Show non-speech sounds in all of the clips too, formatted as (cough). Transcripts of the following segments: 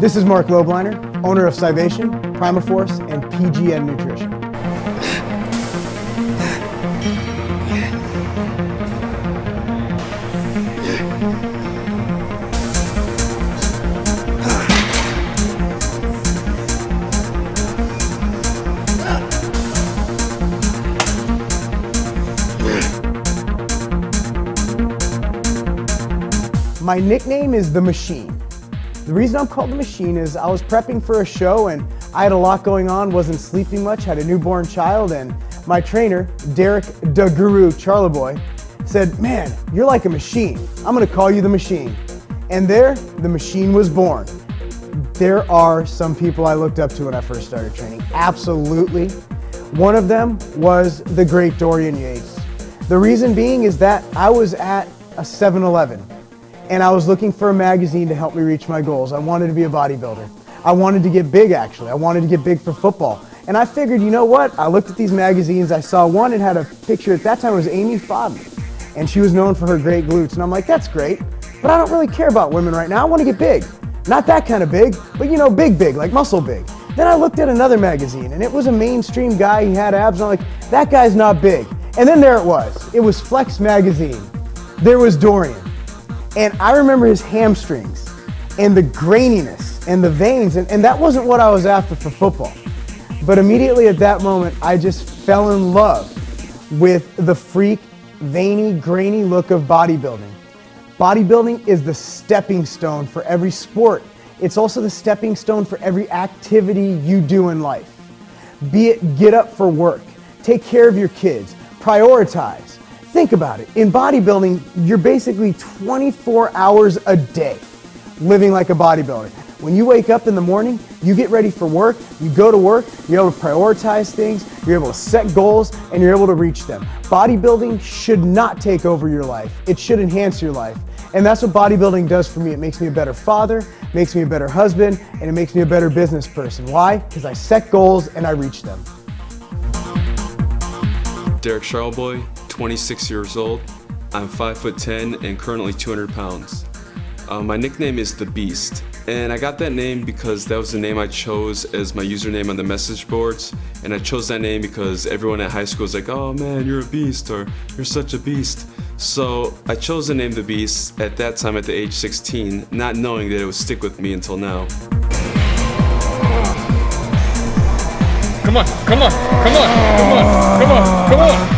This is Marc Lobliner, owner of Scivation, Primaforce, and PGN Nutrition. My nickname is The Machine. The reason I'm called The Machine is I was prepping for a show and I had a lot going on, wasn't sleeping much, had a newborn child, and my trainer, Derek the Guru Charlebois, said, Man, you're like a machine. I'm gonna call you The Machine. And there, The Machine was born. There are some people I looked up to when I first started training. Absolutely. One of them was the great Dorian Yates. The reason being is that I was at a 7 Eleven and I was looking for a magazine to help me reach my goals. I wanted to be a bodybuilder. I wanted to get big actually. I wanted to get big for football. And I figured, you know what? I looked at these magazines. I saw one, it had a picture. At that time, it was Amy Fodden. And she was known for her great glutes. And I'm like, that's great. But I don't really care about women right now. I want to get big. Not that kind of big, but you know, big, big, like muscle big. Then I looked at another magazine and it was a mainstream guy. He had abs. And I'm like, that guy's not big. And then there it was. It was Flex Magazine. There was Dorian. And I remember his hamstrings and the graininess and the veins, and, and that wasn't what I was after for football. But immediately at that moment, I just fell in love with the freak, veiny, grainy look of bodybuilding. Bodybuilding is the stepping stone for every sport. It's also the stepping stone for every activity you do in life. Be it get up for work, take care of your kids, prioritize, Think about it. In bodybuilding, you're basically 24 hours a day living like a bodybuilder. When you wake up in the morning, you get ready for work, you go to work, you're able to prioritize things, you're able to set goals, and you're able to reach them. Bodybuilding should not take over your life. It should enhance your life. And that's what bodybuilding does for me. It makes me a better father, makes me a better husband, and it makes me a better business person. Why? Because I set goals and I reach them. Derek Charlebois, 26 years old. I'm 5'10 and currently 200 pounds. Uh, my nickname is The Beast, and I got that name because that was the name I chose as my username on the message boards. And I chose that name because everyone at high school was like, oh man, you're a beast, or you're such a beast. So I chose the name The Beast at that time at the age 16, not knowing that it would stick with me until now. Come on, come on, come on, come on, come on, come on.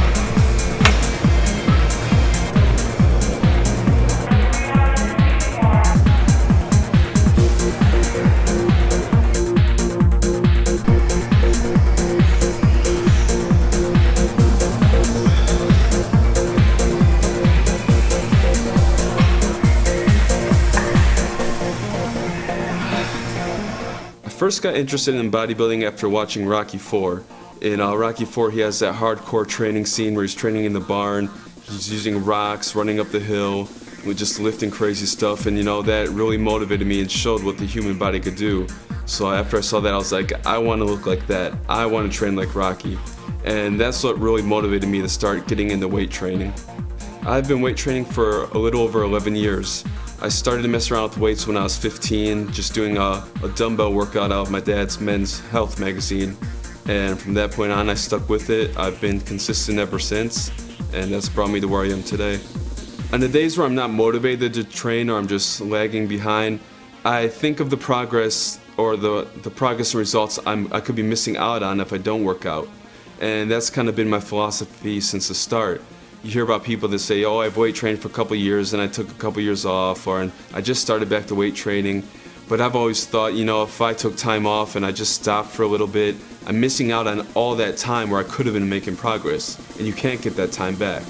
First got interested in bodybuilding after watching Rocky 4. In uh, Rocky 4, he has that hardcore training scene where he's training in the barn. He's using rocks, running up the hill, just lifting crazy stuff, and you know that really motivated me and showed what the human body could do. So after I saw that, I was like, I want to look like that. I want to train like Rocky, and that's what really motivated me to start getting into weight training. I've been weight training for a little over 11 years. I started to mess around with weights when I was 15, just doing a, a, dumbbell workout out of my dad's men's health magazine. And from that point on, I stuck with it. I've been consistent ever since, and that's brought me to where I am today. On the days where I'm not motivated to train or I'm just lagging behind, I think of the progress or the, the progress and results I'm, I could be missing out on if I don't work out. And that's kind of been my philosophy since the start you hear about people that say, oh, I've weight trained for a couple years and I took a couple years off, or I just started back to weight training. But I've always thought, you know, if I took time off and I just stopped for a little bit, I'm missing out on all that time where I could have been making progress, and you can't get that time back.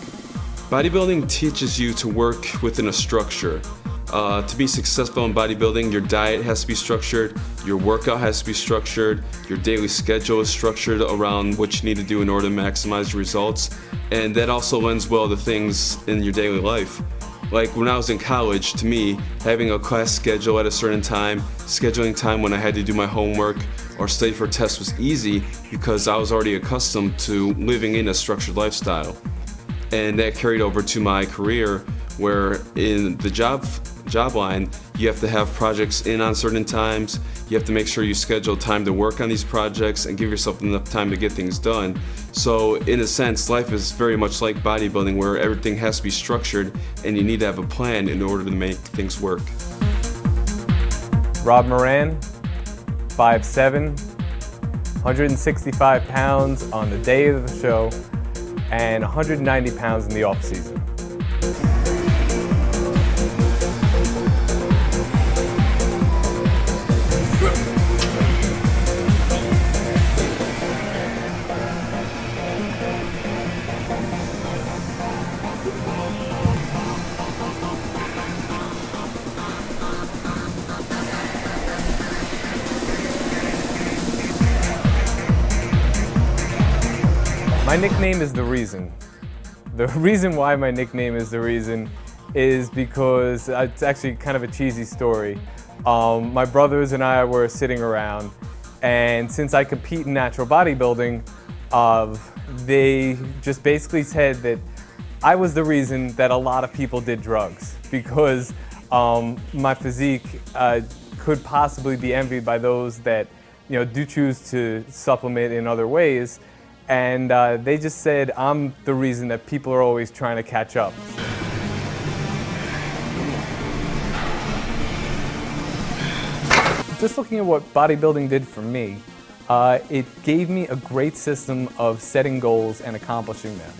Bodybuilding teaches you to work within a structure. Uh, to be successful in bodybuilding, your diet has to be structured, your workout has to be structured, your daily schedule is structured around what you need to do in order to maximize your results, and that also lends well to things in your daily life. Like when I was in college, to me, having a class schedule at a certain time, scheduling time when I had to do my homework or study for tests was easy because I was already accustomed to living in a structured lifestyle. And that carried over to my career where in the job job line, you have to have projects in on certain times. You have to make sure you schedule time to work on these projects and give yourself enough time to get things done. So, in a sense, life is very much like bodybuilding where everything has to be structured and you need to have a plan in order to make things work. Rob Moran, 5'7, 165 pounds on the day of the show, and 190 pounds in the off season. My nickname is The Reason. The (laughs) reason why my nickname is The Reason is because it's actually kind of a cheesy story. Um, my brothers and I were sitting around, and since I compete in natural bodybuilding, uh, they just basically said that I was the reason that a lot of people did drugs (laughs) because um, my physique uh, could possibly be envied by those that you know do choose to supplement in other ways and uh, they just said I'm the reason that people are always trying to catch up. Just looking at what bodybuilding did for me, uh, it gave me a great system of setting goals and accomplishing them.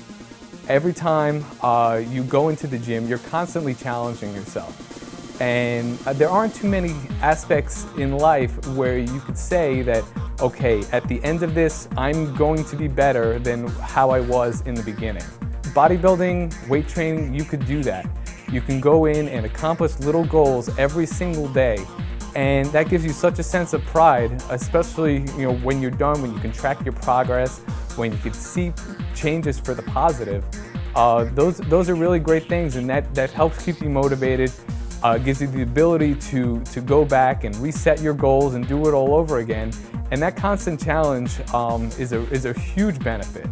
Every time uh, you go into the gym, you're constantly challenging yourself. And uh, there aren't too many aspects in life where you could say that, okay, at the end of this, I'm going to be better than how I was in the beginning. Bodybuilding, weight training, you could do that. You can go in and accomplish little goals every single day. And that gives you such a sense of pride, especially you know, when you're done, when you can track your progress, when you can see changes for the positive. Uh, those, those are really great things and that, that helps keep you motivated uh, gives you the ability to, to go back and reset your goals and do it all over again. And that constant challenge um, is, a, is a huge benefit.